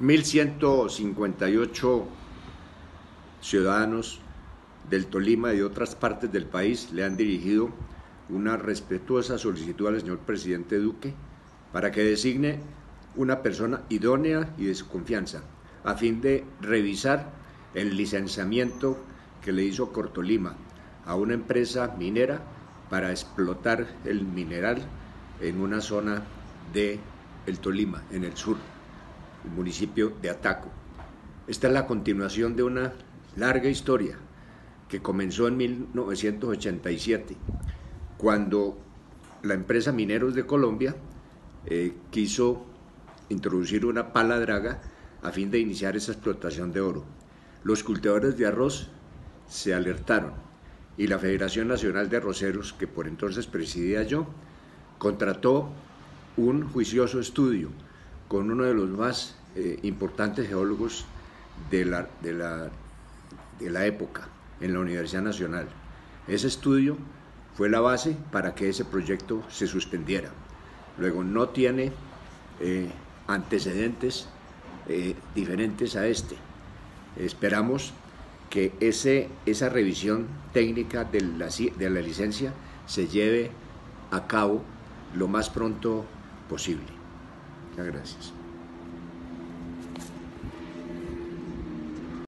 1.158 ciudadanos del Tolima y de otras partes del país le han dirigido una respetuosa solicitud al señor presidente Duque para que designe una persona idónea y de su confianza, a fin de revisar el licenciamiento que le hizo Cortolima a una empresa minera para explotar el mineral en una zona de el Tolima, en el sur, el municipio de Ataco. Esta es la continuación de una larga historia que comenzó en 1987, cuando la empresa Mineros de Colombia eh, quiso introducir una pala draga a fin de iniciar esa explotación de oro. Los cultivadores de arroz se alertaron y la Federación Nacional de Arroceros, que por entonces presidía yo, contrató un juicioso estudio con uno de los más eh, importantes geólogos de la, de, la, de la época en la Universidad Nacional. Ese estudio fue la base para que ese proyecto se suspendiera. Luego no tiene eh, antecedentes eh, diferentes a este. Esperamos que ese, esa revisión técnica de la, de la licencia se lleve a cabo lo más pronto posible. Gracias.